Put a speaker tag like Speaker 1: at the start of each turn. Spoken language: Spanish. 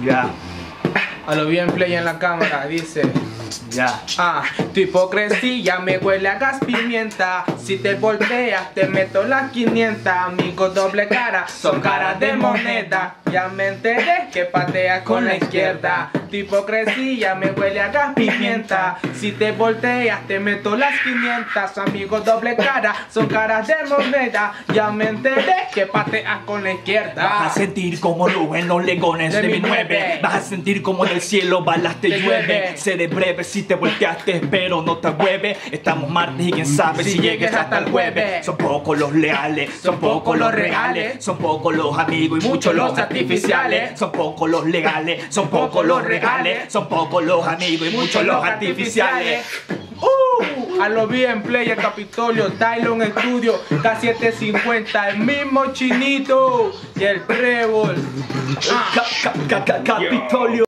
Speaker 1: Ya,
Speaker 2: A lo bien play en la cámara, dice.
Speaker 1: ya.
Speaker 2: Ah, tu hipocresía me huele a gas pimienta. Si te volteas, te meto las 500. Amigos doble cara, son caras de moneda. Ya me enteré que patea con la izquierda. Tu hipocresía me huele a gas pimienta. Si te volteas, te meto las 500. Amigos doble cara, son caras de moneda. Ya me enteré que pateas con la
Speaker 1: Vas a
Speaker 2: izquierda.
Speaker 1: sentir como rugen los legones de, mi
Speaker 2: mi
Speaker 1: nueve.
Speaker 2: nueve.
Speaker 1: Vas a sentir como del cielo balas te llueve. Seré breve si te volteaste, pero no te mueve. Estamos martes y quién sabe si,
Speaker 2: Si
Speaker 1: llegues hasta el jueves. Son pocos los leales, son pocos los reales. Son pocos los amigos y muchos los artificiales. Son pocos los legales, son pocos los Son pocos los amigos y muchos los artificiales.
Speaker 2: Uh, a lo bien, Player Capitolio, Tylon Studio, K750, el mismo chinito y el Trébol. Ah.
Speaker 1: Ca- ca- ca- ca- Capitolio.